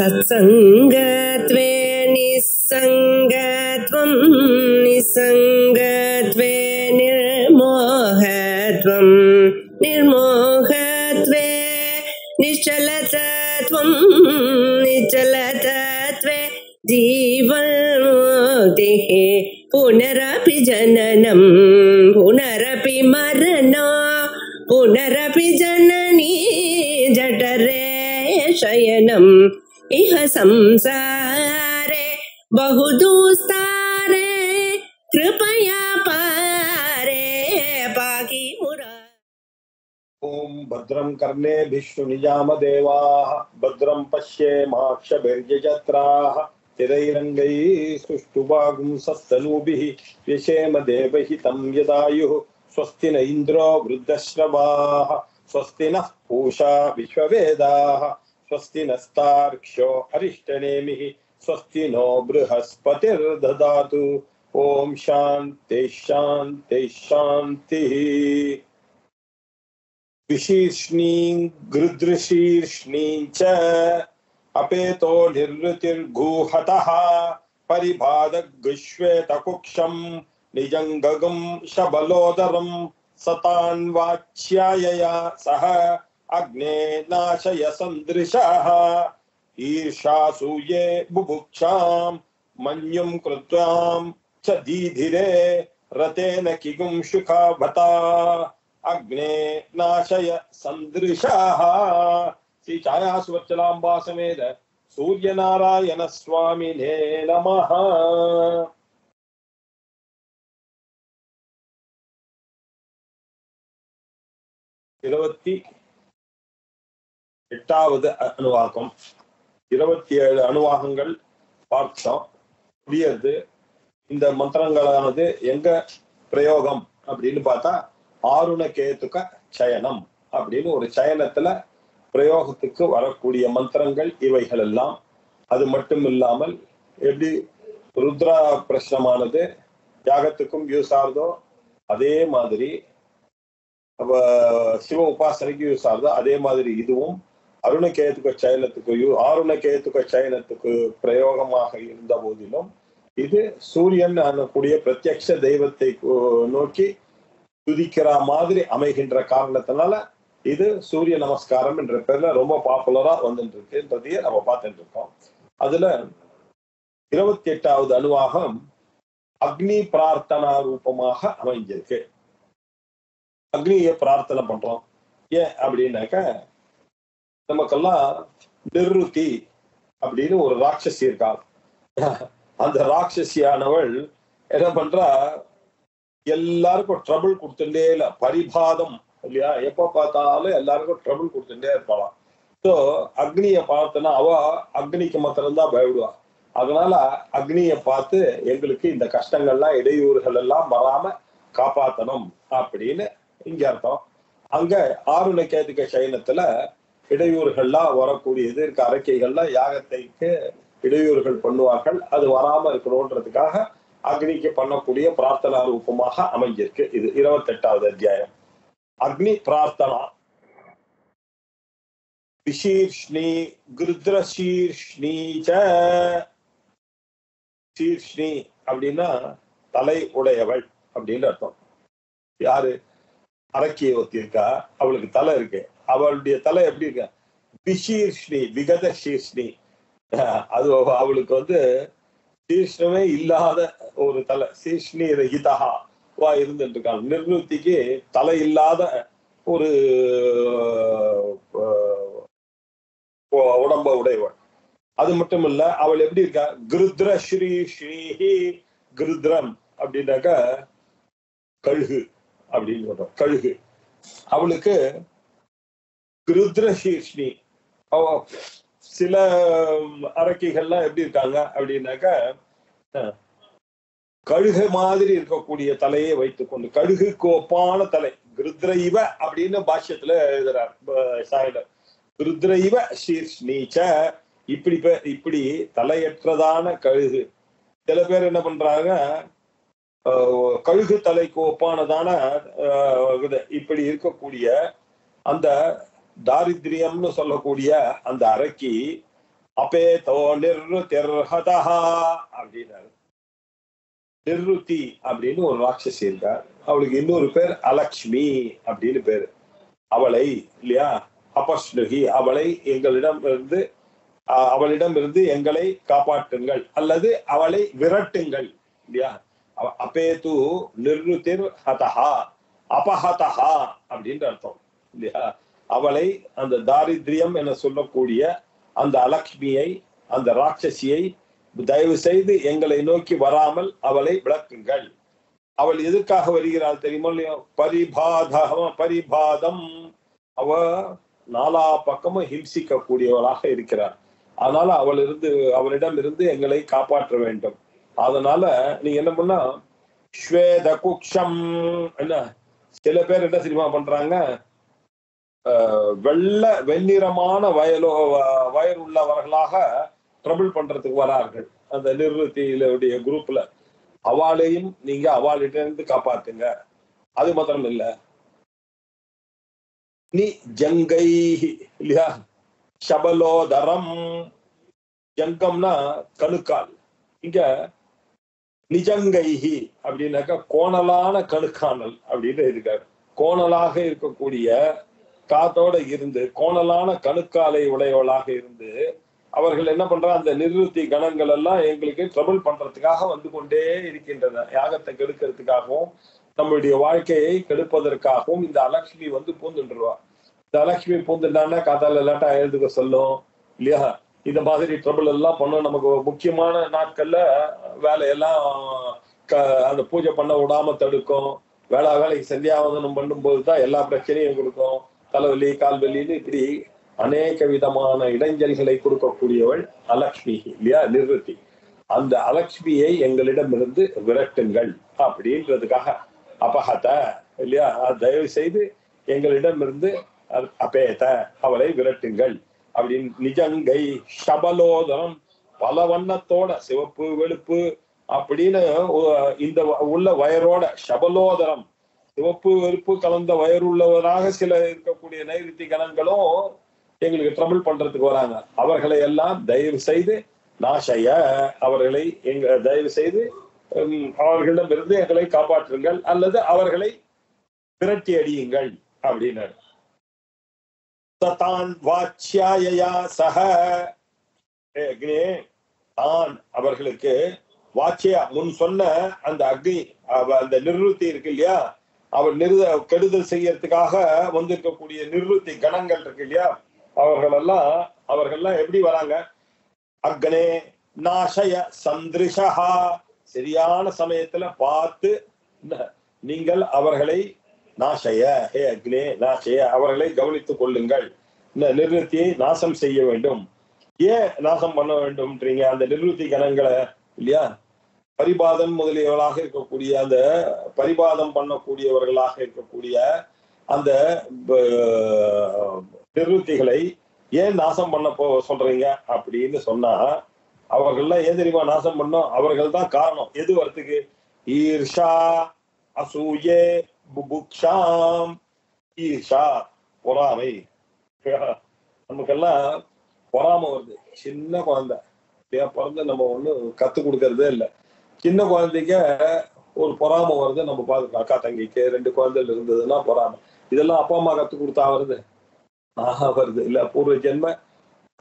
सत्सङ्गत्वे निस्सङ्गत्वं निस्सङ्गत्वे निर्मोहत्वं, निर्मोहत्वे निश्चलतत्वं, निश्चलतत्वे जीवन्मुक्तिः पुनरपि जननं, पुनरपि मरणो, पुनरपि जननी, जठरे शयनम् इह संसारे बहुदुस्तारे कृपया पारे पाहि मुरा। ॐ भद्रं कर्णे विष्णुनिजामदेवाः भद्रं पश्येमाक्षभिर्यजत्राः तिरैरङ्गैः सुष्ठुभागुं सत्तनूभिः व्यशेम देवहितं यदायुः, स्वस्ति न इन्द्रो वृद्धश्रवाः, स्वस्ति नः पूषा विश्ववेदाः। स्वस्ति नस्तार्क्ष्यो अरिष्टनेमिः स्वस्ति नो बृहस्पतिर्ददातु। ॐ शान्तिः शान्तिः शान्तिः विशीर्ष्णीं गृदृशीर्ष्णीं च अपेतो निर्वृतिर्गूहतः परिबाधगुश्वेतकुक्षं निजङ्गगं शबलोदरं सतान्वाच्यायया सह अग्ने नाशय सन्दृशः ईर्षासूये बुभुक्षां मन्युं कृत्वां च दीधिरे रतेन किगुं शुकाभता अग्ने नाशय सन्दृशाः श्री छायासुवच्चलाम्बा समेत सूर्यनारायण स्वामिने नमः இருபத்தி எட்டாவது அணுவாகம் இருபத்தி ஏழு அணுவாகங்கள் பார்த்தோம். புரியுது. இந்த மந்திரங்களானது எங்க பிரயோகம் அப்படின்னு பார்த்தா ஆருண கேத்துக்க சயனம் அப்படின்னு ஒரு சயனத்துல பிரயோகத்துக்கு வரக்கூடிய மந்திரங்கள் இவைகள் எல்லாம் அது மட்டும் இல்லாமல் எப்படி ருத்ரா பிரശ്னமானது தியாகத்துக்கும் யூஸ் ஆகுதோ அதே மாதிரி சிவ உபாசனைக்கு யூஸ் ஆகுதோ அதே மாதிரி இதுவும் அருணகேதுக சயனத்துக்கு ஆருணகேதுக சயனத்துக்கு பிரயோகமாக இருந்த போதிலும் இது சூரியன் அண்ணக்கூடிய பிரத்யக்ஷ தெய்வத்தை நோக்கி துதிக்கிற மாதிரி அமைகின்ற காரணத்தினால இது சூரிய நமஸ்காரம் என்ற பேர்ல ரொம்ப பாப்புலரா வந்துட்டு இருக்குன்றதையே நம்ம பார்த்துட்டு இருக்கோம் அதுல இருபத்தி எட்டாவது அணுவாகம் அக்னி பிரார்த்தனா ரூபமாக அமைஞ்சிருக்கு. அக்னியை பிரார்த்தனை பண்றோம். ஏன் அப்படின்னாக்க நமக்கெல்லாம் நிருத்தி அப்படின்னு ஒரு ராட்சசி இருக்கா? அந்த ராட்சசியானவள் என்ன பண்றா? எல்லாருக்கும் ட்ரபிள் கொடுத்துட்டே இல்ல பரிபாதம் இல்லையா? எப்ப பார்த்தாலும் எல்லாருக்கும் ட்ரபிள் கொடுத்துட்டே இருப்பாளாம் ஸோ அக்னியை பார்த்தனா அவ அக்னிக்கு மாத்திரம்தான் பயப்படுவா. அதனால அக்னியை பார்த்து எங்களுக்கு இந்த கஷ்டங்கள்லாம் இடையூறுகள் எல்லாம் வராம காப்பாத்தணும் அப்படின்னு இங்க அர்த்தம். அங்க ஆறுண கேதுக்க சயனத்துல இடையூறுகள்லாம் வரக்கூடியது இருக்க அறிக்கைகள்லாம் யாகத்தைக்கு இடையூறுகள் பண்ணுவார்கள். அது வராம இருக்கணும்ன்றதுக்காக அக்னிக்கு பண்ணக்கூடிய பிரார்த்தனா ரூபமாக அமைஞ்சிருக்கு. இது இருபத்தெட்டாவது அத்தியாயம். அக்னி பிரார்த்தனா. விசீர்ஷ்ணி கிருத்ரசீர்ஷ்ணி சீர்ஷ்ணி அப்படின்னா தலை உடையவள் அப்படின்னு அர்த்தம். யாரு? அரக்கியை ஒத்தியிருக்கா அவளுக்கு தலை இருக்கு. அவளுடைய தலை எப்படி இருக்கா? விசீர்ஷ்ணி விகத சீர்ஷ்ணி அது அவளுக்கு வந்து சீர்ஷ்ணமே இல்லாத ஒரு தலை. சீர்ஷ்ணி ரஹிதா வா இருந்துட்டு இருக்காங்க நிர்வத்திக்கு தலை இல்லாத ஒரு உடம்ப உடையவள். அது மட்டும் இல்ல அவள் எப்படி இருக்கா? கிருத்ர ஸ்ரீ ஸ்ரீஹி கிருத்ரம் அப்படின்னாக்க கழுகு அப்படின்னு சொல்றோம். கழுகு. அவளுக்கு கிருத்ர அவ சில அரக்கிகள்லாம் எப்படி இருக்காங்க அப்படின்னாக்க கழுகு மாதிரி இருக்கக்கூடிய தலையை வைத்துக்கொண்டு கழுகு கோப்பான தலை கிருத்ரைவ அப்படின்னு பாஷ்யத்துல எழுதுறார் ப- சாயில கிருத்ரைவ சீர்ஷ்ணீச்ச இப்படி பே- இப்படி தலையற்றதான கழுகு. சில பேர் என்ன பண்றாங்க ஆஹ், கழுகு தலைக்கு ஒப்பானதான ஆஹ், இது இப்படி இருக்கக்கூடிய அந்த தாரித்ரியம்னு சொல்லக்கூடிய அந்த அரக்கி அபேதோ நிர்ருதிர்ஹதா அப்படின்னாரு. நிர்ருத்தி அப்படின்னு ஒரு ராட்சசி இருக்கார் அவளுக்கு இன்னொரு பேர் அலக்ஷ்மி அப்படின்னு பேரு. அவளை இல்லையா அபஸ்னுகி அவளை எங்களிடம் இருந்து அவளிடம் இருந்து எங்களை காப்பாற்றுங்கள். அல்லது அவளை விரட்டுங்கள் இல்லையா. அப்பேது அபேது நிர்ருதிர் ஹதஹா அபஹதஹா அப்படின்ற அர்த்தம் இல்லையா. அவளை அந்த தாரித்ரியம் என சொல்லக்கூடிய அந்த அலக்ஷ்மியை அந்த ராட்சசியை தயவு செய்து எங்களை நோக்கி வராமல் அவளை விளக்குங்கள். அவள் எதற்காக வருகிறாள் தெரியுமா இல்லையா? பரிபாதம் பரிபாதம். அவ நாலா பக்கமும் ஹிம்சிக்க கூடியவளாக இருக்கிறார் அதனால அவள் இருந்து அவளிடம் இருந்து எங்களை காப்பாற்ற வேண்டும். அதனால நீ என்ன பண்ணா? ஸ்வேத குக்ஷம் என்ன? சில பேர் என்ன தெரியுமா பண்றாங்க? வெள்ள வெண்ணிறமான வயலோ வயல் உள்ளவர்களாக ட்ரபிள் பண்றதுக்கு வரார்கள். அந்த நிர்வத்தியிலுடைய குரூப்ல அவாளையும் நீங்க அவாளிட்ட இருந்து காப்பாத்துங்க. அது மாத்திரம் இல்ல. நீ ஜங்கை இல்லையா? சபலோதரம். ஜங்கம்னா கணுக்கால். இங்க நிஜங்கைஹி அப்படின்னாக்கா கோணலான கணுக்கானல் அப்படின்னு இருக்காரு. கோணலாக இருக்கக்கூடிய காத்தோட இருந்து கோணலான கணுக்காலை உடையவளாக இருந்து அவர்கள் என்ன பண்றா அந்த நிறுத்தி கணங்கள் எல்லாம் எங்களுக்கு ட்ரபிள் பண்றதுக்காக வந்து கொண்டே இருக்கின்றன. யாகத்தை கெடுக்கிறதுக்காகவும் நம்மளுடைய வாழ்க்கையை கெடுப்பதற்காகவும் இந்த அலட்சுமி வந்து பூந்துட்டுருவா இந்த அலட்சுமி பூந்துட்டான்னா காத்தால இல்லாட்டா எழுதுக்க சொல்லும் இல்லையா? இந்த மாதிரி ட்ரபிள் எல்லாம் பண்ணும். நமக்கு முக்கியமான நாட்கள்ல வேலையெல்லாம் க- அந்த பூஜை பண்ண விடாம தடுக்கும். வேளா வேலைக்கு சந்தியாவதனம் பண்ணும்போது தான் எல்லா பிரச்சனையும் கொடுக்கும். தலைவலி கால்வலின்னு இப்படி அநேக விதமான இடைஞ்சல்களை கொடுக்கக்கூடியவள் அலக்ஷ்மி இல்லையா நிறுத்தி அந்த அலக்ஷ்மியை எங்களிடமிருந்து விரட்டுங்கள் அப்படின்றதுக்காக அபகத இல்லையா தயவு செய்து எங்களிடமிருந்து அபேத அவளை விரட்டுங்கள் அப்படின்னு நிஜங்கை சபலோதரம் பல வண்ணத்தோட சிவப்பு வெளுப்பு அப்படின்னு இந்த உள்ள வயரோட சபலோதரம் சிவப்பு வெறுப்பு கலந்த வயறுள்ளவராக சில இருக்கக்கூடிய நைருத்தி கணங்களும் எங்களுக்கு ட்ரபிள் பண்றதுக்கு வராங்க. அவர்களை எல்லாம் தயவு செய்து நாசைய அவர்களை எங்க தயவு செய்து அவர்களிடமிருந்து எங்களை காப்பாற்றுங்கள் அல்லது அவர்களை விரட்டி அடியுங்கள் அப்படின்னாரு. சதான் வாச்சியாயா சக. ஏ அக்னி தான் அவர்களுக்கு வாச்சியா முன் சொன்ன அந்த அக்னி அந்த நிர்வத்தி இருக்கு இல்லையா? அவர் நிறுத கெடுதல் செய்யறதுக்காக வந்திருக்கக்கூடிய நிர்வத்தி கணங்கள் இருக்கு இல்லையா? அவர்கள் எல்லாம் அவர்கள்லாம் எப்படி வராங்க? அக்னே நாசய சந்திருஷா சரியான சமயத்துல பார்த்து நீங்கள் அவர்களை நாசய ஹே அக்னே நாசய அவர்களை கவனித்துக் கொள்ளுங்கள். இந்த நிர்வத்தியை நாசம் செய்ய வேண்டும். ஏன் நாசம் பண்ண வேண்டும்ன்றீங்க? அந்த நிர்வத்தி கணங்களை இல்லையா? பரிபாதம் முதலியவர்களாக இருக்கக்கூடிய அந்த பரிபாதம் பண்ணக்கூடியவர்களாக இருக்கக்கூடிய அந்த நிறுத்திகளை நிர்வத்திகளை ஏன் நாசம் பண்ண போ சொல்றீங்க அப்படின்னு சொன்னா அவர்கள்லாம் ஏன் தெரியுமா நாசம் பண்ணோம்? அவர்கள் தான் காரணம். எது வரத்துக்கு? ஈர்ஷா அசூயே புபுக்ஷாம். ஈர்ஷா பொறாமை. நமக்கெல்லாம் பொறாமை வருது. சின்ன குழந்தை. இல்லையா? பிறந்து நம்ம ஒண்ணும் கத்து கொடுக்கறதே இல்லை. சின்ன குழந்தைங்க ஒரு பொறாமை வருது நம்ம பார்த்துக்கலாம் அக்கா தங்கிக்கு ரெண்டு குழந்தைகள் இருந்ததுன்னா பொறாமை. இதெல்லாம் அப்பா அம்மா கத்து கொடுத்தா வருது? ஆஹா வருது. இல்ல பூர்வ ஜென்ம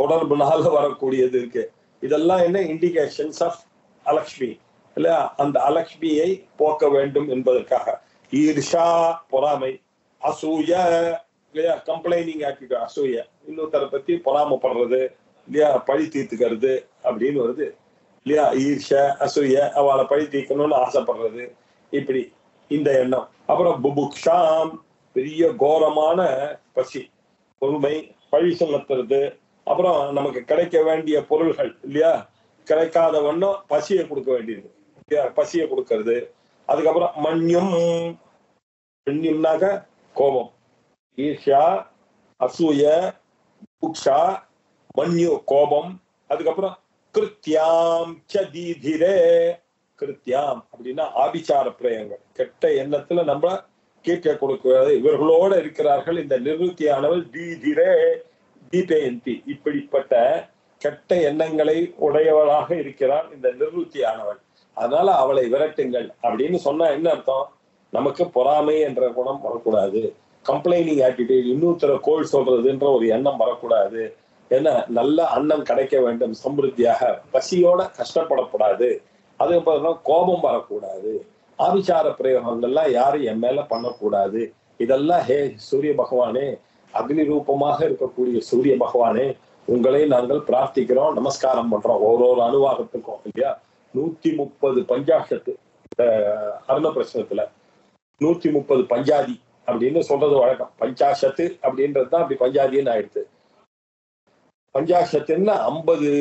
தொடர்புனால வரக்கூடியது இருக்கு. இதெல்லாம் என்ன? Indications of Alakshmi. இல்ல அந்த அலக்ஷ்மியை போக்க வேண்டும் என்பதற்காக. ஈர்ஷா பொறாமை. அசூய இல்லையா? கம்ப்ளைனிங் ஆட்டிட்டு அசூய. இன்னொருத்தரை பத்தி பொறாமப்படுறது இல்லையா? பழி தீர்த்துக்கிறது அப்படின்னு வருது. இல்லையா? ஈர்ஷ அசூய அவளை பழி தீர்க்கணும்னு ஆசைப்படுறது. இப்படி இந்த எண்ணம். அப்புறம் புபுக்ஷாம் பெரிய கோரமான பசி. பொறுமை பழி சுமத்துறது அப்புறம் நமக்கு கிடைக்க வேண்டிய பொருள்கள் இல்லையா? கிடைக்காத வண்ணம் பசியை கொடுக்க வேண்டியது இல்லையா? பசியை கொடுக்கறது. அதுக்கப்புறம் மண்யும் மண்யம்னாக்க கோபம். ஈர்ஷா அசூய புக்ஷா மண்யு கோபம். அதுக்கப்புறம் கிருத்தியாம் ச கிருத்தியாம் அப்படின்னா ஆபிச்சார பிரயங்கள். கெட்ட எண்ணத்துல நம்ம கேட்க கொடுக்கிறது. இவர்களோட இருக்கிறார்கள் இந்த நிருத்தியானவள் தீதிரே தீபயந்தி இப்படிப்பட்ட கெட்ட எண்ணங்களை உடையவளாக இருக்கிறாள் இந்த நிவர்த்தியானவள் அதனால அவளை விரட்டுங்கள் அப்படின்னு சொன்னா என்ன அர்த்தம்? நமக்கு பொறாமை என்ற குணம் வரக்கூடாது. கம்ப்ளைனிங் ஆட்டிடியூட் இன்னொருத்தர கோல் சொல்றதுன்ற ஒரு எண்ணம் வரக்கூடாது. ஏன்னா நல்ல அன்னம் கிடைக்க வேண்டும் சமிருத்தியாக. பசியோட கஷ்டப்படக்கூடாது. அதுக்கப்புறம் கோபம் வரக்கூடாது. ஆபிச்சார பிரயோகங்கள்லாம் யாரும் என் மேல பண்ணக்கூடாது. இதெல்லாம் ஹே சூரிய பகவானே அக்னி ரூபமாக இருக்கக்கூடிய சூரிய பகவானே உங்களை நாங்கள் பிரார்த்திக்கிறோம் நமஸ்காரம் பண்றோம். ஒரு ஒரு அணுவாகத்துக்கும் இல்லையா? நூத்தி முப்பது பஞ்சாஷத்து இந்த அருண பிரச்சனத்துல நூத்தி முப்பது பஞ்சாதி அப்படின்னு சொல்றது வழக்கம். பஞ்சாஷத்து அப்படின்றது தான் அப்படி பஞ்சாதின்னு ஆயிடுது. பஞ்சாட்சத்தின்னா ஐம்பது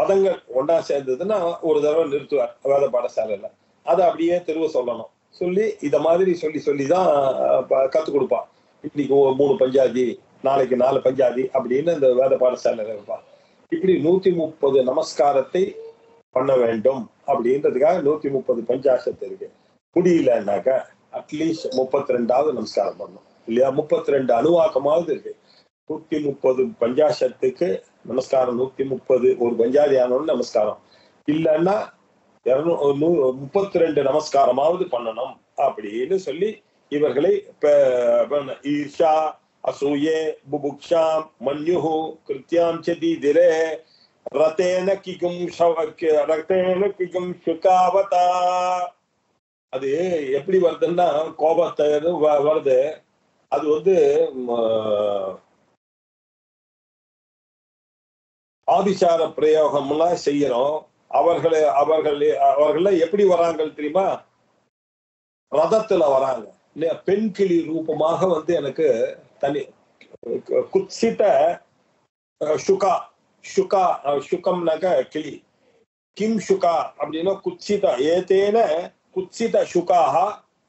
பதங்கள் ஒன்னா சேர்ந்ததுன்னா ஒரு தடவை நிறுத்துவார் வேத பாடசாலையில். அதை அப்படியே திரும்ப சொல்லணும். சொல்லி இத மாதிரி சொல்லி சொல்லி தான் கற்றுக் கொடுப்பான். இன்னைக்கு மூணு பஞ்சாதி நாளைக்கு நாலு பஞ்சாதி அப்படின்னு இந்த வேத பாடசாலையில இருப்பான். இப்படி நூத்தி முப்பது நமஸ்காரத்தை பண்ண வேண்டும் அப்படின்றதுக்காக நூத்தி முப்பது பஞ்சாசத்து இருக்கு. முடியலன்னாக்க அட்லீஸ்ட் முப்பத்தி ரெண்டாவது நமஸ்காரம் பண்ணணும். இல்லையா? முப்பத்தி ரெண்டு அணுவாக்கமாவது இருக்கு. நூத்தி முப்பது பஞ்சாசத்துக்கு நமஸ்காரம் நூத்தி முப்பது ஒரு பஞ்சாதி நமஸ்காரம். இல்லைன்னா முப்பத்தி ரெண்டு நமஸ்காரமாவது பண்ணணும் அப்படின்னு சொல்லி இவர்களை ஈர்ஷா அசூயே புபுக்ஷாம் மன்யுஹு கிருத்தியாம் சதீதிரே ரத்தேன கிகும் ரத்தேன கிகும் சுகாவதா அது எப்படி வருதுன்னா கோபத்தை வருது. அது வந்து ஆதிசார பிரயோகம்லாம் செய்யறோம். அவர்களை அவர்கள் அவர்கள எப்படி வராங்க தெரியுமா? ரதத்துல வராங்க. பெண் கிளி ரூபமாக வந்து எனக்கு தனி குத்சித சுகா சுகா சுகம்னாக்க கிளி. கிம் சுகா அப்படின்னா குத்சித ஏதேன குத்சித சுகாக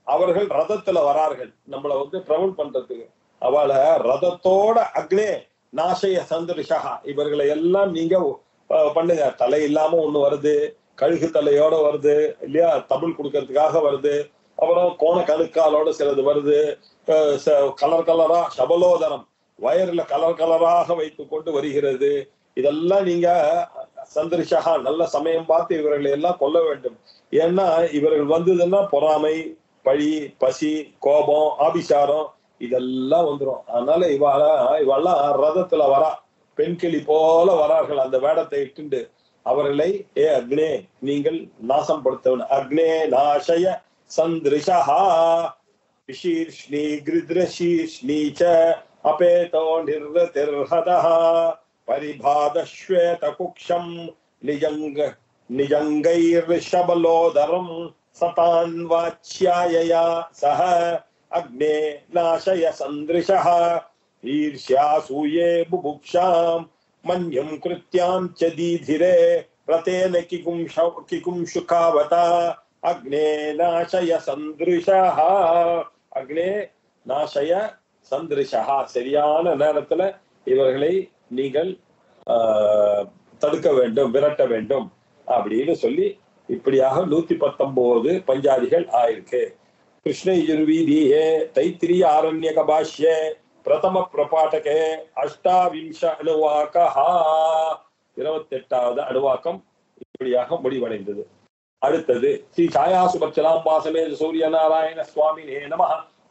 அவர்கள் ரதத்துல வரார்கள். நம்மளை வந்து ட்ரவல் பண்றதுக்கு. அவளை ரதத்தோட அக்னே நாசைய சந்திரிஷா இவர்களை எல்லாம் நீங்க பண்ணுங்க. தலை இல்லாம ஒண்ணு வருது. கழுகு தலையோட வருது. இல்லையா? தமிழ் கொடுக்கறதுக்காக வருது. அப்புறம் கோண கணுக்காலோட சிலது வருது. கலர் கலரா சபலோதரம் வயர்ல கலர் கலராக வைத்து கொண்டு வருகிறது. இதெல்லாம் நீங்க சந்திரிஷா நல்ல சமயம் பார்த்து இவர்களை எல்லாம் கொல்ல வேண்டும். ஏன்னா இவர்கள் வந்ததுன்னா பொறாமை பழி பசி கோபம் ஆபிசாரம் இதெல்லாம் வந்துடும் அதனால இவாள இவெல்லாம் ரதத்துல வரா. பெண்கிளி போல வரார்கள். அந்த வேடத்தை இட்டுண்டு அவர்களை ஏ அக்னே நீங்கள் நாசம் படுத்தவன். அக்னே நாசய சந்திரிஷா விசீர்ஷ்ணி கிருத்ரசீர்ஷ்ணி ச அபேதோ நிர்வதிர்ஹதா பரிபாதஸ்வேத குக்ஷம் நிஜங்க நிஜங்கைர்ஷபலோதரம். சதான் வாச்சியாயயா சஹ अग्ने नाशय सन्दृशः ईर्ष्यासूये बुभुक्षाम् मन्यम् कृत्याम् च दीधिरे रतेन किकुंश किकुंशुकावता अग्ने नाशय सन्दृशः அக்னே நாசய சந்திரிஷா சரியான நேரத்துல இவர்களை நீங்கள் தடுக்க வேண்டும் விரட்ட வேண்டும் அப்படின்னு சொல்லி இப்படியாக நூத்தி பத்தொன்பது பஞ்சாதிகள் ஆயிருக்கு कृष्णयजुर्वीदीये तैत्तिरीय आरण्यक भाष्ये பிரதம பிரபாட்டகே அஷ்டாவிம்ச அணுவாக்கா இருபத்தெட்டாவது அணுவாக்கம் இப்படியாக முடிவடைந்தது அடுத்தது ஸ்ரீ சாயா சுபச்சலாம்பாசமே சூரிய நாராயண சுவாமினே நம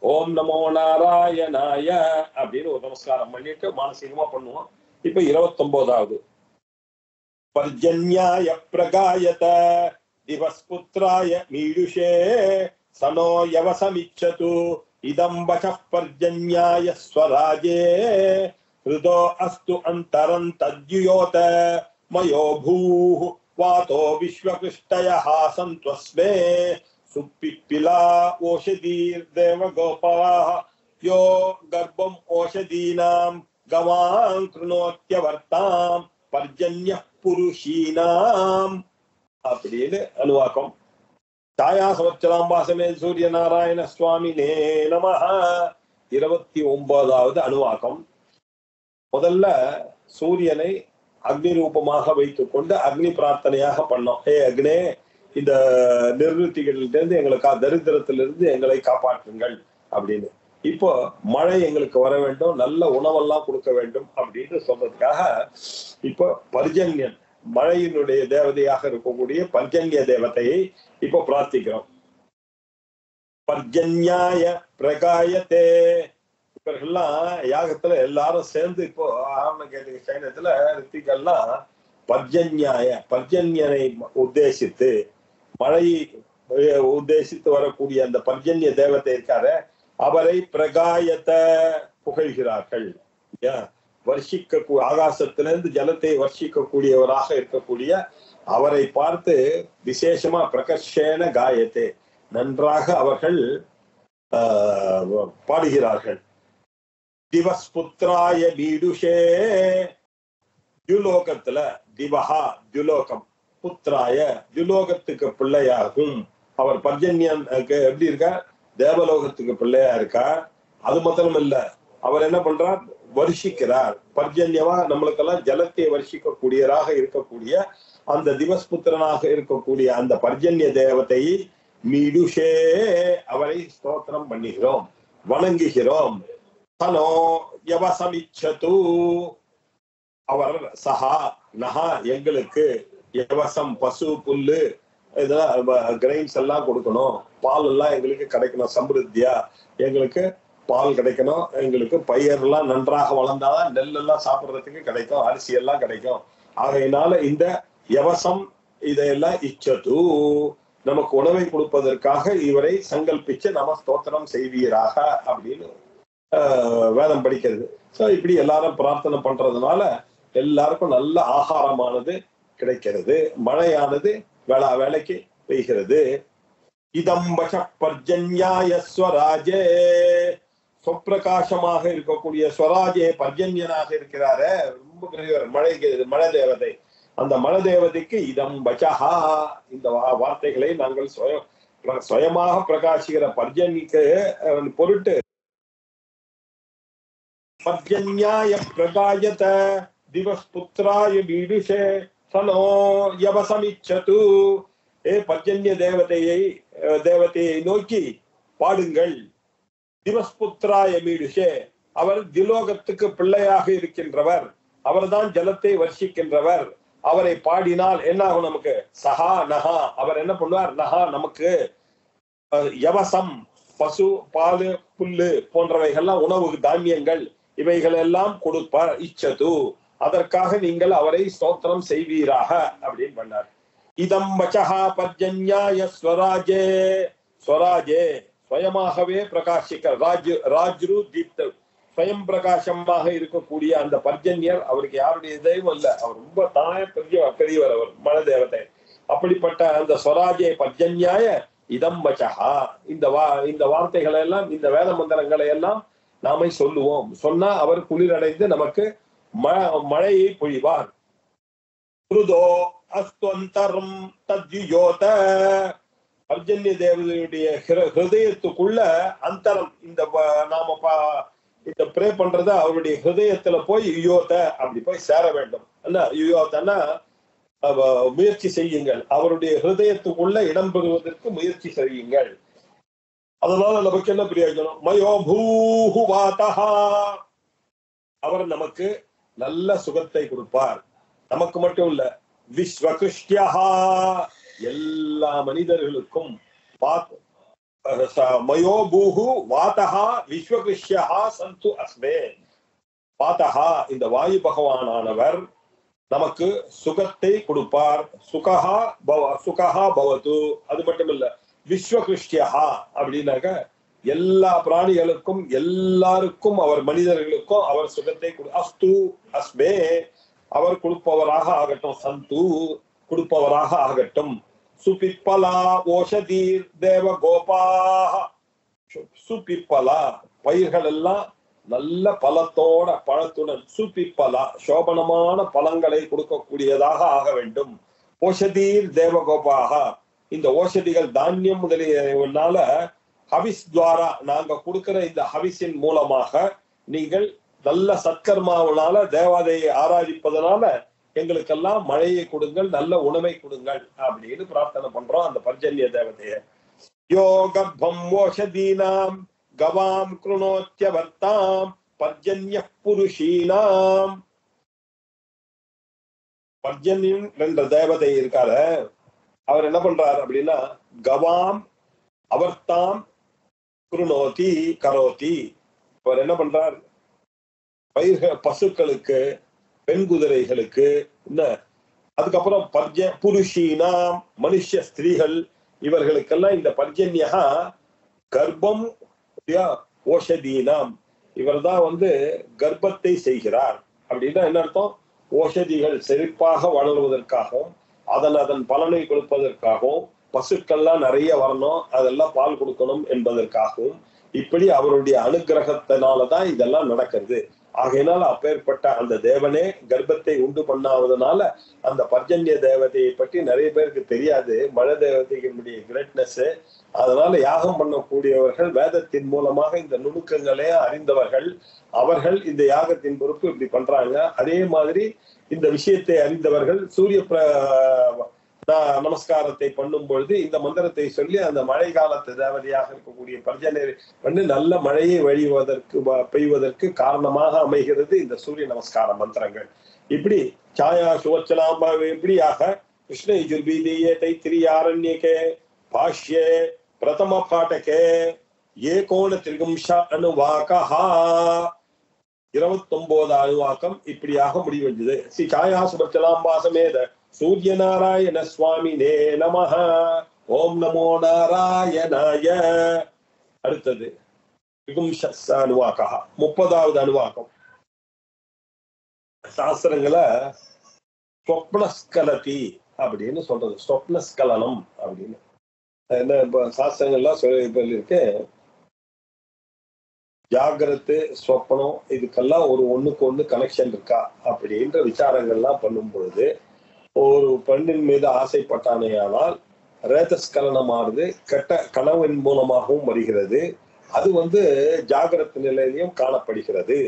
ஓம் நமோ நாராயணாய அப்படின்னு ஒரு நமஸ்காரம் பண்ணிட்டு மானசீகமா பண்ணுவோம் இப்ப இருபத்தொன்பதாவது பர்ஜன்யாய பிரகாயத திவஸ்புத்திராய மீடுஷே सनो यवसमिच्छतु इदं वचः पर्जन्याय स्वराजे हृदो अस्तु अन्तरं तद्युयोत मयो भूः वातो विश्वकृष्टयः सन्त्वस्मे सुपिप्पिला ओषधीर्देवगोपाः यो गर्भम् ओषधीनां गवां कृणोत्यवर्ताम् पर्जन्यः पुरुषीणाम् அப்படின்னு அனுவாக்கம் தாயா சமச்சலாம்பாசமே சூரிய நாராயண சுவாமினே நம இருபத்தி ஒன்பதாவது அணுவாக்கம். முதல்ல சூரியனை அக்னி ரூபமாக வைத்துக் கொண்டு அக்னி பிரார்த்தனையாக பண்ணோம். ஏ அக்னே இந்த நிர்வൃத்திகளிலிருந்து எங்களை கா தரித்திரத்திலிருந்து எங்களை காப்பாற்றுங்கள் அப்படின்னு. இப்போ மழை எங்களுக்கு வர வேண்டும் நல்ல உணவெல்லாம் கொடுக்க வேண்டும் அப்படின்னு சொல்றதுக்காக இப்போ பர்ஜன்யன் மழையினுடைய தேவதையாக இருக்கக்கூடிய பர்ஜன்ய தேவதையை இப்போ பிரார்த்திக்கிறோம். பர்ஜன்யாய பிரகாயத்தே. இவர்கள்லாம் யாகத்துல எல்லாரும் சேர்ந்து இப்போ ஆரம்ப கேட்டு சைனத்துல ரித்திகள்லாம் பர்ஜன்யாய பர்ஜன்யனை உத்தேசித்து மழையை உத்தேசித்து வரக்கூடிய அந்த பர்ஜன்ய தேவத்தை இருக்காரு அவரை பிரகாயத்தை புகழ்கிறார்கள். ஏன்? வர்ஷிக்க கூ- ஆகாசத்திலிருந்து ஜலத்தை வர்ஷிக்கக்கூடியவராக இருக்கக்கூடிய அவரை பார்த்து விசேஷமா பிரகர்ஷேன காயத்தே நன்றாக அவர்கள் ஆஹ், பாடுகிறார்கள். திவஸ் புத்திராய பீடுஷே துலோகத்துல திவஹா துலோகம் புத்திராய துலோகத்துக்கு பிள்ளையாகும். அவர் பர்ஜன்யன் எப்படி இருக்கார்? தேவலோகத்துக்கு பிள்ளையா இருக்கார். அது மாத்திரம் இல்லை அவர் என்ன பண்றார்? வருஷிக்கிறார். பர்ஜன்யமா நம்மளுக்கெல்லாம் ஜலத்தை வருஷிக்கக்கூடியவராக இருக்கக்கூடிய அந்த திவஸ்புத்திரனாக இருக்கக்கூடிய அந்த பர்ஜன்ய தேவத்தை மீடுஷே அவரை ஸ்தோத்திரம் பண்ணுகிறோம் வணங்குகிறோம். தனோ யவசமிச்சது. அவர் சஹா நஹா எங்களுக்கு யவசம் பசு புல்லு இதெல்லாம் கிரைன்ஸ் எல்லாம் கொடுக்கணும். பால் எல்லாம் எங்களுக்கு கிடைக்கணும் சம்ருத்தியா. எங்களுக்கு பால் கிடைக்கணும். எங்களுக்கு பயிரெல்லாம் நன்றாக வளர்ந்தாதான் நெல் எல்லாம் சாப்பிட்றதுக்கு கிடைக்கும் அரிசி எல்லாம் கிடைக்கும். ஆகையினால இந்த யவசம் இதையெல்லாம் இச்சது. நமக்கு உணவை கொடுப்பதற்காக இவரை சங்கல்பிச்சு நம்ம ஸ்தோத்திரம் செய்வீராக அப்படின்னு வேதம் படிக்கிறது. ஸோ இப்படி எல்லாரும் பிரார்த்தனை பண்றதுனால எல்லாருக்கும் நல்ல ஆகாரமானது கிடைக்கிறது. மழையானது வேளா வேலைக்கு பெய்கிறது. இதம்பச பர்ஜன்யாய ஸ்வராஜே சொப்பிரகாசமாக இருக்கக்கூடிய ஸ்வராஜே பர்ஜன்யனாக இருக்கிறாரே. ரொம்ப பெரியவர் மழை மழை தேவதை. அந்த மழை தேவதைக்கு இதம் பச்சஹா இந்த வார்த்தைகளை நாங்கள் சுயம் சுயமாக பிரகாசிக்கிற பர்ஜன்யக்கு பொருட்டு. பர்ஜன்யாய பிரகாயத திவஸ்புத்திராய வீடுஷே சனோ யவசமிச்சது ஏ பர்ஜன்ய தேவதையை அஹ், தேவதையை நோக்கி பாடுங்கள். திவஸ்புத்திராய மீடுஷே அவர் திலோகத்துக்கு பிள்ளையாக இருக்கின்றவர். அவர்தான் ஜலத்தை வர்ஷிக்கின்றவர். அவரை பாடினால் என்ன ஆகும் நமக்கு? சஹா நஹா. அவர் என்ன பண்ணுவார்? நஹா நமக்கு யவசம் பசு பாலு புல்லு போன்றவைகள்லாம் உணவு தானியங்கள் இவைகள் எல்லாம் கொடுப்பார். இச்சது. அதற்காக நீங்கள் அவரை ஸ்தோத்திரம் செய்வீராக அப்படின்னு பண்ணார். இதம் வச்சஹா பர்ஜன்யாய ஸ்வராஜே. ஸ்வராஜே. சுயமாகவே பிரகாசிக்க ராஜ் ராஜ்ரு தீப்த ஸ்வயம் பிரகாசமாக இருக்கக்கூடிய அந்த பர்ஜன்யர் அவருக்கு யாருடைய தெய்வம் இல்ல. அவர் ரொம்ப தாய பெரிய பெரியவர் அவர் மன தேவதை அப்படிப்பட்ட அந்த ஸ்வராஜே பர்ஜன்யாய இதம் வச்சகா இந்த வா இந்த வார்த்தைகளை எல்லாம் இந்த வேத மந்திரங்களை எல்லாம் நாமே சொல்லுவோம். சொன்னா அவர் குளிரடைந்து நமக்கு மழையை பொழிவார். ஹிருதோ அஸ்துவந்தரம் தத்யுயோத பர்ஜன்ய தேவதையுடைய ஹிருதயத்துக்குள்ள அந்தரம். இந்த நாம பா- இந்த ப்ரே பண்றத அவருடைய ஹிருதயத்துல போய் யுயோத அப்படி போய் சேர வேண்டும். என்ன யுயோதன்னா முயற்சி செய்யுங்கள். அவருடைய ஹிருதயத்துக்குள்ள இடம் பெறுவதற்கு முயற்சி செய்யுங்கள். அதனால நமக்கு என்ன பிரயோஜனம்? மயோ பூஹு வாதஹா. அவர் நமக்கு நல்ல சுகத்தை கொடுப்பார். நமக்கு மட்டும் இல்ல விஸ்வகிருஷ்யா எல்லா மனிதர்களுக்கும் மயோபூஹு வாதஹா விஸ்வகிருஷ்யா சந்து அஸ்மே. வாதஹா இந்த வாயு பகவானானவர் நமக்கு சுகத்தை கொடுப்பார். சுகஹா பவ சுகஹா பவது. அது மட்டும் இல்ல விஸ்வகிருஷ்யா அப்படின்னாக்க எல்லா பிராணிகளுக்கும் எல்லாருக்கும் அவர் மனிதர்களுக்கும் அவர் சுகத்தை கொடு அஸ்து அஸ்மே. அவர் கொடுப்பவராக ஆகட்டும் சந்து. கொடுப்பவராக ஆகட்டும். சுபிப்பலா ஓஷதீர் தேவ கோபாக சு- சுபிப்பலா பயிர்கள் எல்லாம் நல்ல பலத்தோட பழத்துடன் சுபிப்பலா சோபனமான பழங்களை கொடுக்கக்கூடியதாக ஆக வேண்டும். ஓஷதீர் தேவகோபாக. இந்த ஓஷதிகள் தானியம் முதலியனால ஹவிஸ் துவாரா நாங்க கொடுக்கிற இந்த ஹவிஸின் மூலமாக நீங்கள் நல்ல சத்கர்மாவனால தேவாதையை ஆராதிப்பதனால எங்களுக்கெல்லாம் மழையை கொடுங்கள் நல்ல உணவை கொடுங்கள் அப்படின்னு பிரார்த்தனை பண்றோம் அந்த பர்ஜன்ய தேவதைய. யோகம் ஓஷதீனாம் கவாம் கிருணோத்தியவர்த்தாம் பர்ஜன்ய புருஷீனாம். பர்ஜன்யன் என்ற தேவதை இருக்காரு. அவர் என்ன பண்றாரு அப்படின்னா கவாம் அவர்த்தாம் குருணோதி கரோதி. அவர் என்ன பண்றார்? பயிர்கள் பசுக்களுக்கு பெண் குதிரைகளுக்கு என்ன அதுக்கப்புறம் பர்ஜ புருஷீனாம் மனுஷ ஸ்திரீகள் இவர்களுக்கெல்லாம் இந்த பர்ஜன்யா கர்ப்பம் ஓஷதீனாம். இவர்தான் வந்து கர்ப்பத்தை செய்கிறார். அப்படின்னா என்ன அர்த்தம்? ஓஷதிகள் செழிப்பாக வளருவதற்காகவும் அதன் அதன் பலனை கொடுப்பதற்காகவும் பசுக்கள்லாம் நிறைய வரணும் அதெல்லாம் பால் கொடுக்கணும் என்பதற்காகவும் இப்படி அவருடைய அனுகிரகத்தினாலதான் இதெல்லாம் நடக்கிறது. ஆகையினால் அப்பேற்பட்ட அந்த தேவனே கர்ப்பத்தை உண்டு பண்ணாததுனால அந்த பர்ஜன்ய தேவதையை பற்றி நிறைய பேருக்கு தெரியாது. மழை தேவதையினுடைய கிரேட்னஸ் அதனால யாகம் பண்ணக்கூடியவர்கள் வேதத்தின் மூலமாக இந்த நுணுக்கங்களே அறிந்தவர்கள். அவர்கள் இந்த யாகத்தின் பொறுப்பு இப்படி பண்றாங்க. அதே மாதிரி இந்த விஷயத்தை அறிந்தவர்கள் சூரிய பிர- நமஸ்காரத்தை பண்ணும் பொழுது இந்த மந்திரத்தை சொல்லி அந்த மழை காலத்து தேவதையாக இருக்கக்கூடிய பர்ஜனை வந்து நல்ல மழையை வழிவதற்கு பெய்வதற்கு காரணமாக அமைகிறது இந்த சூரிய நமஸ்கார மந்திரங்கள். இப்படி சாயா சுவச்சலாம் இப்படியாக கிருஷ்ண யஜுர்வேதீயே தைத்திரியாரண்யகே பாஷ்யே பிரதம பாட்டகே ஏகோண திரிகும்ஷ இருபத்தி ஒன்பது அணுவாக்கம் இப்படியாக முடிவெஞ்சது ஸ்ரீ சாயா சுபச்சலாம்பாசமேத சூரிய நாராயண சுவாமி நே நமஹ. ஓம் நமோ நாராயணாய. அடுத்தது திரிகும்ஷ அணுவாக்கா முப்பதாவது அணுவாக்கம் சாஸ்திரங்களை ஸ்வப்னஸ்கலதி அப்படின்னு சொல்றது. ஸ்வப்னஸ்கலனம் அப்படின்னு. என்ன இப்ப சாஸ்திரங்கள்லாம் சொல்லி சொல்லியிருக்கு ஜாகிரத்து சொப்பனம் இதுக்கெல்லாம் ஒரு ஒண்ணுக்கு ஒண்ணு கனெக்ஷன் இருக்கா? அப்படின்ற விசாரங்கள்லாம் பண்ணும் பொழுது ஒரு பெண்ணின் மீது ஆசைப்பட்டானேயானால் ரேதஸ்கலனமானது கெட்ட கனவின் மூலமாகவும் வருகிறது. அது வந்து ஜாகிரத நிலையிலையும் காணப்படுகிறது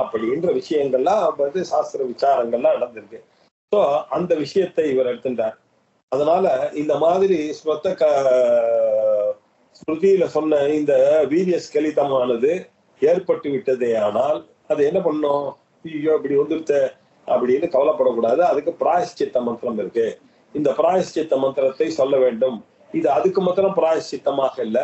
அப்படின்ற விஷயங்கள்லாம் வந்து சாஸ்திர விசாரங்கள்லாம் நடந்திருக்கு. ஸோ அந்த விஷயத்தை இவர் எடுத்துட்டார். அதனால இந்த மாதிரி ஸ்மத்த க ஸ்மிருதியில சொன்ன இந்த வீரிய ஸ்கலிதமானது ஏற்பட்டு விட்டதே ஆனால் அது என்ன பண்ணும்? ஐயோ இப்படி வந்துருத்த அப்படின்னு கவலைப்படக்கூடாது. அதுக்கு பிராயஷ்சித்த மந்திரம் இருக்கு. இந்த பிராயஷ்சித்த மந்திரத்தை சொல்ல வேண்டும். இது அதுக்கு மாத்திரம் பிராயஷ்சித்தமாக இல்லை.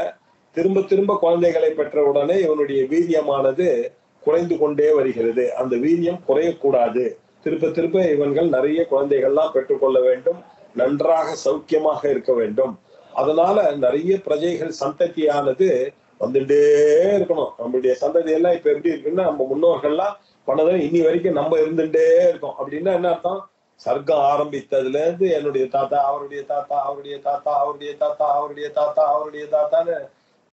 திரும்ப திரும்ப குழந்தைகளை பெற்ற உடனே இவனுடைய வீரியமானது குறைந்து கொண்டே வருகிறது. அந்த வீரியம் குறையக்கூடாது. திரும்ப திரும்ப இவன்கள் நிறைய குழந்தைகள்லாம் பெற்றுக்கொள்ள வேண்டும். நன்றாக சௌக்கியமாக இருக்க வேண்டும். அதனால நிறைய பிரஜைகள் சந்ததியானது வந்துட்டே இருக்கணும். நம்மளுடைய சந்ததி எல்லாம் இப்ப எப்படி இருக்குன்னா நம்ம முன்னோர்கள்லாம் பண்ணதை இன்னி வரைக்கும் நம்ம இருந்துட்டே இருக்கோம். அப்படின்னா என்ன அர்த்தம்? சர்க்கம் ஆரம்பித்ததுல இருந்து என்னுடைய தாத்தா அவருடைய தாத்தா அவருடைய தாத்தா அவருடைய தாத்தா அவருடைய தாத்தா அவருடைய தாத்தான்னு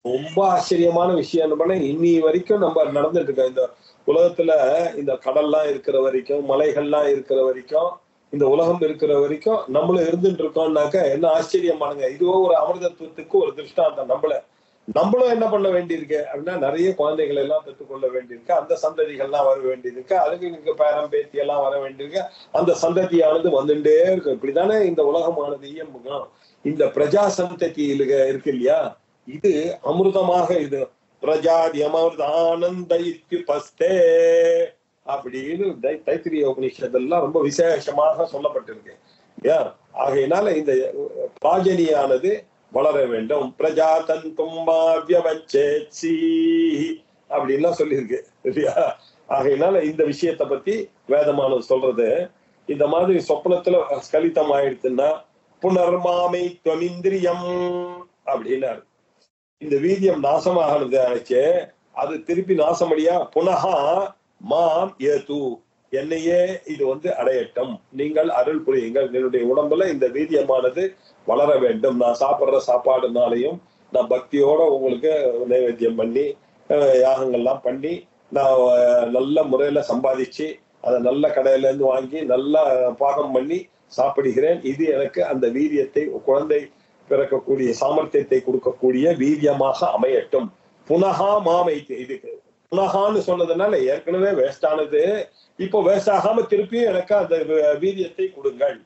ரொம்ப ஆச்சரியமான விஷயம் என்ன பண்ண இன்னி வரைக்கும் நம்ம நடந்துட்டு இருக்கோம். இந்த உலகத்துல இந்த கடல்லாம் இருக்கிற வரைக்கும் மலைகள்லாம் இருக்கிற வரைக்கும் இந்த உலகம் இருக்கிற வரைக்கும் நம்மளும் இருந்துட்டு இருக்கோம்னாக்க என்ன ஆச்சரியமானுங்க. இதுவோ ஒரு அமிர்தத்துவத்துக்கு ஒரு திருஷ்டாந்தம் நம்மள. நம்மளும் என்ன பண்ண வேண்டியிருக்கு அப்படின்னா நிறைய குழந்தைகள் எல்லாம் பெற்றுக்கொள்ள வேண்டியிருக்கு. அந்த சந்ததிகள்லாம் வர வேண்டியிருக்கு. அதுக்கு இங்க பேரம் பேத்தி எல்லாம் வர வேண்டியிருக்கு. அந்த சந்ததியானது வந்துட்டே இருக்கும் இப்படிதானே இந்த உலகமானது இயம்புகும் இந்த பிரஜா சந்ததியில இருக்கு இல்லையா? இது அமிர்தமாக இது. பிரஜாதி அமிர்த ஆனந்த பஸ்தே அப்படின்னு தை- தைத்திரிய உபனிஷத்தெல்லாம் ரொம்ப விசேஷமாக சொல்லப்பட்டிருக்கு. ஏன் ஆகையினால இந்த பாஜனியானது வளர வேண்டும். பிரஜா தன் வியவச்சேச்சி அப்படின்லாம் சொல்லியிருக்கு இல்லையா? ஆகையினால இந்த விஷயத்தை பத்தி வேதமானது சொல்றது இந்த மாதிரி சொப்னத்துல ஸ்கலிதம் ஆயிடுச்சுன்னா புனர்மாமை துவமிந்திரியம் அப்படின்னாரு. இந்த வீரியம் நாசமாகிறது ஆச்சு அது திருப்பி நாசமடியா? புனகா மாம் ஏது. என்னையே இது வந்து அடையட்டும். நீங்கள் அருள் புரியுங்கள். என்னுடைய உடம்புல இந்த வீரியமானது வளர வேண்டும். நான் சாப்பிடுற சாப்பாடுனாலையும் நான் பக்தியோட உங்களுக்கு நைவேத்தியம் பண்ணி யாகங்கள்லாம் பண்ணி நான் நல்ல முறையில சம்பாதிச்சு அதை நல்ல கடையில இருந்து வாங்கி நல்லா பாகம் பண்ணி சாப்பிடுகிறேன். இது எனக்கு அந்த வீரியத்தை குழந்தை பிறக்கக்கூடிய சாமர்த்தியத்தை கொடுக்கக்கூடிய வீரியமாக அமையட்டும். புனகா மாமை இதுக்கு புனகான்னு சொன்னதுனால ஏற்கனவே வேஸ்ட் ஆனது. இப்போ வேஸ்ட் ஆகாம திருப்பியும் எனக்கு அந்த வீரியத்தை கொடுங்கள்.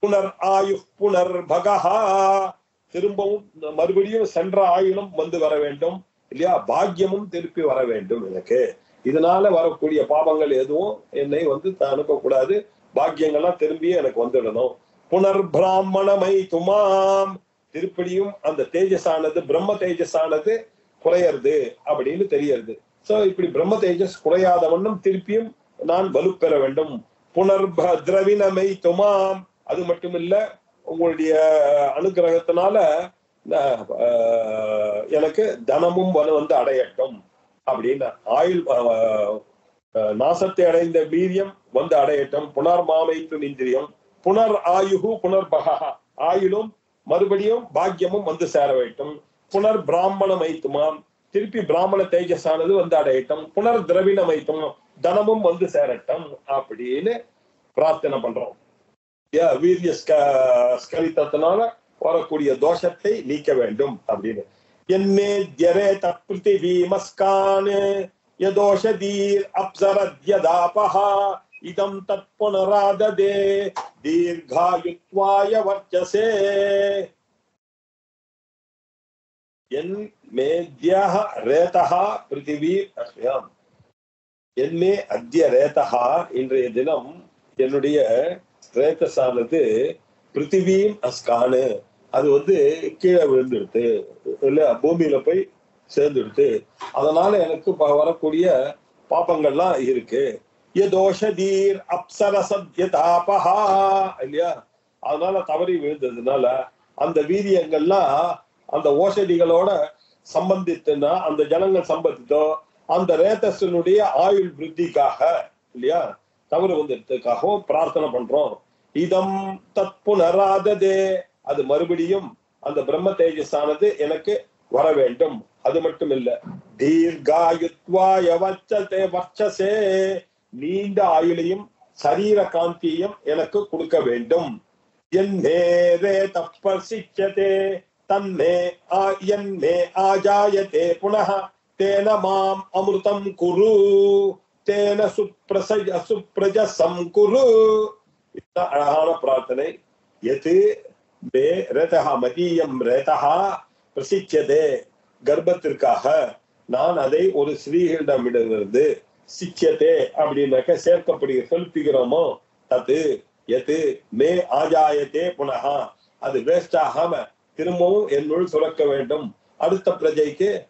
புனர் ஆயு புனர் பகஹா. திரும்பவும் மறுபடியும் சென்ற ஆயுளும் வந்து வர வேண்டும். இல்லையா? பாக்கியமும் திருப்பி வர வேண்டும் எனக்கு. இதனால வரக்கூடிய பாபங்கள் எதுவும் என்னை வந்து அனுப்பக்கூடாது. பாக்கியங்கள்லாம் திரும்பியே எனக்கு வந்துடணும். புனர் பிராமணமை துமாம். திருப்படியும் அந்த தேஜஸானது பிரம்ம தேஜஸானது குறையறது அப்படின்னு தெரியறது. சோ இப்படி பிரம்ம தேஜஸ் குறையாத வண்ணம் திருப்பியும் நான் வலுப்பெற வேண்டும். புனர் திரவினமை துமாம். அது மட்டும் இல்ல உங்களுடைய அனுகிரகத்தினால ஆஹ், எனக்கு தனமும் வலு வந்து அடையட்டும். அப்படின்னு ஆயுள் நாசத்தை அடைந்த வீரியம் வந்து அடையட்டும். புனர் மாமைத்து இந்திரியம் புனர் ஆயுகு புனர் பகா ஆயுளும் மறுபடியும் பாக்கியமும் வந்து சேர வேண்டும். புனர் பிராமண மைத்துமாம் திருப்பி பிராமண தேஜஸானது வந்து அடையட்டும் புனர் திரவிணமைத்தும் தனமும் வந்து சேரட்டும் அப்படின்னு பிரார்த்தனை பண்றோம். வீரிய ஸ்க- ஸ்கலித்தத்தினால வரக்கூடிய தோஷத்தை நீக்க வேண்டும் அப்படின்னு. என்னே ஜரே தப்பிருத்திவீமஸ்கான் யதோஷதீர் அப்சரத்யதாபஹா இதம் தத் புனராததே தீர்காயுத்வாய வர்ச்சசே என் மேத்யா ரேதஹா பிருத்திவி அஸ்யாம் என்மே அத்திய ரேதஹா இன்றைய தினம் என்னுடைய ரேத்தஸானது பிருத்திவியும் அஸ்கானு. அது வந்து கீழே விழுந்துடுது இல்லை பூமியில போய் சேர்ந்துடுது அதனால எனக்கு வரக்கூடிய பாப்பங்கள்லாம் இருக்கு. யதோஷ தீர் அப்சரசத்யதாபஹா இல்லையா? அதனால தவறி விழுந்ததுனால அந்த வீரியங்கள்லாம் அந்த ஓஷதிகளோட சம்பந்தித்துனா அந்த ஜனங்கள் சம்பந்தித்தோ அந்த ரேதஸனுடைய ஆயுள் விருத்திக்காக இல்லையா? தவறு வந்ததுக்காகவும் பிரார்த்தனை பண்றோம். இதம் தத் புனராததே அது மறுபடியும் அந்த பிரம்ம தேஜஸானது எனக்கு வர வேண்டும். அது மட்டும் இல்ல தீர்காயுத்வாய வச்சதே வச்சசே நீண்ட ஆயுளையும் சரீர காந்தியையும் எனக்கு கொடுக்க வேண்டும். என் நேரே தப்பசிச்சதே. தன்மே ஆ என்னே ஆஜாயதே புனः தேன மாம் அமிர்தம் குரு தேன சுப்ரசஜ சுப்ரஜசம் குரு. இதுதான் அழகான பிரார்த்தனை எது? மே ரேதா மதியம் ரேதா பிரசிச்சதே கர்ப்பத்திற்காக. நான் அதை ஒரு ஸ்ரீகளிடமிடமிருந்து சிச்சதே அப்படின்னாக்க சேர்க்கப்படுகிற செலுத்துகிறோமோ? தத்து எது? மே ஆஜாயத்தே புனகா அது வேஸ்ட் ஆகாம திரும்பவும் என்னுள் சுரக்க வேண்டும். அடுத்த பிரஜைக்கு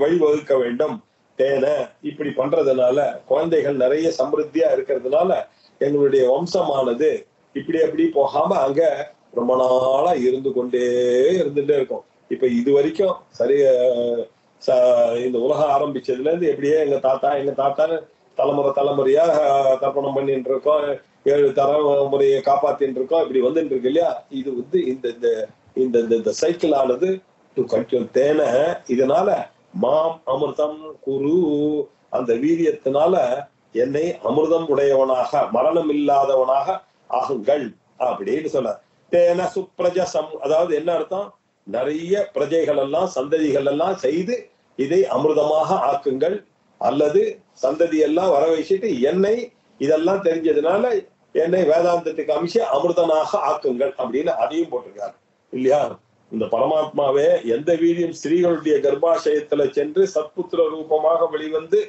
வழிவகுக்க வேண்டும். தேன இப்படி பண்றதுனால குழந்தைகள் நிறைய சமிருத்தியா இருக்கிறதுனால எங்களுடைய வம்சமானது இப்படி அப்படி போகாம அங்க ரொம்ப நாளா இருந்து கொண்டே இருந்துட்டே இருக்கும். இப்ப இது வரைக்கும் சரி ச- இந்த உலகம் ஆரம்பிச்சதுல இருந்து எப்படியே எங்க தாத்தா எங்க தாத்தான்னு தலைமுறை தலைமுறையா தர்ப்பணம் பண்ணிட்டு இருக்கோம். ஏழு தலைமுறையை காப்பாத்தின்னு இருக்கோம். இப்படி வந்துட்டு இருக்கு இல்லையா? இது வந்து இந்த இந்த இந்த இந்த- சைக்கிள் ஆனது டு கண்டினியூ தேன. இதனால மாம் அமிர்தம் குரு. அந்த வீரியத்தினால என்னை அமிர்தம் உடையவனாக மரணம் இல்லாதவனாக ஆகுங்கள் அப்படின்னு சொன்னார். தேன சுப்ரஜசம் அதாவது என்ன அர்த்தம்? நிறைய பிரஜைகள் எல்லாம் சந்ததிகள் எல்லாம் செய்து இதை அமிர்தமாக ஆக்குங்கள். அல்லது சந்ததி எல்லாம் வர வச்சுட்டு என்னை இதெல்லாம் தெரிஞ்சதுனால என்னை வேதாந்தத்துக்கு அமிச்சு அமிர்தனாக ஆக்குங்கள் அப்படின்னு அதையும் போட்டிருக்காரு. இல்லையா? இந்த பரமாத்மாவே எந்த வீரியம் ஸ்திரீகளுடைய கர்ப்பாசயத்துல சென்று சத்புத்திர ரூபமாக வெளிவந்து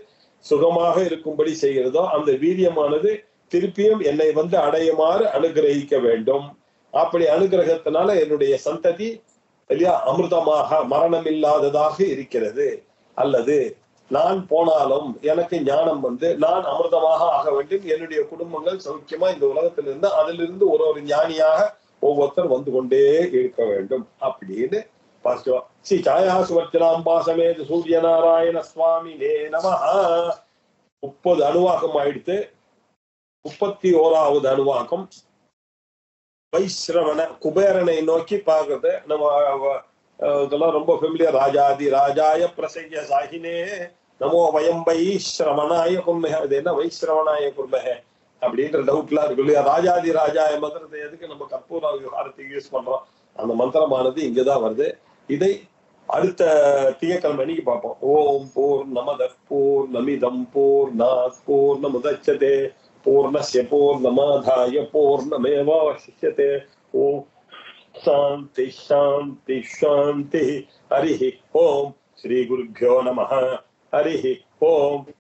சுகமாக இருக்கும்படி செய்கிறதோ அந்த வீரியமானது திருப்பியும் என்னை வந்து அடையுமாறு அனுகிரகிக்க வேண்டும். அப்படி அனுகிரகத்தினால என்னுடைய சந்ததி இல்லையா அமிர்தமாக மரணம் இல்லாததாக இருக்கிறது. அல்லது நான் போனாலும் எனக்கு ஞானம் வந்து நான் அமிர்தமாக ஆக வேண்டும். என்னுடைய குடும்பங்கள் சௌக்கியமா இந்த உலகத்திலிருந்து அதிலிருந்து ஒரு ஒரு ஞானியாக ஒவ்வொருத்தர் வந்து கொண்டே இருக்க வேண்டும் அப்படின்னு பாசிட்டிவா ஸ்ரீ சாயா சுவர்ச்சனாம்பா சமேத சூரிய நாராயண சுவாமி நே நம முப்பது அணுவாக்கம் ஆயிடுத்து. முப்பத்தி ஓராவது அணுவாக்கம். வைஸ்ரவண குபேரனை நோக்கி பார்க்கறது. நம்ம இதெல்லாம் ரொம்ப ஃபெமிலியர் ராஜாதி ராஜாய பிரசைய சாகினே. நமோ வயம் வைஸ்ரவணாய குர்மக அது என்ன? வைஸ்ரவணாய குர்மஹ. அப்படின்ற டவுட்லாம் இருக்கு இல்லையா? ராஜாதி ராஜாய மந்திரத்தை எதுக்கு நம்ம கற்பூர விவகாரத்துக்கு யூஸ் பண்றோம்? அந்த மந்திரமானது இங்கதான் வருது. இதை அடுத்த திங்கக்கிழமை அன்னைக்கு பார்ப்போம். ஓம் போர் நமத போர் நமிதம் போர் நாத் போர் நமுதச்சதே பூர்ணஸ்ய பூர்ணமாதாய பூர்ணமேவாவசிஷ்யதே. ஓம் சாந்தி சாந்தி சாந்தி. ஹரி ஓம். ஸ்ரீ குருभ्यो நம. ஹரி ஓம்.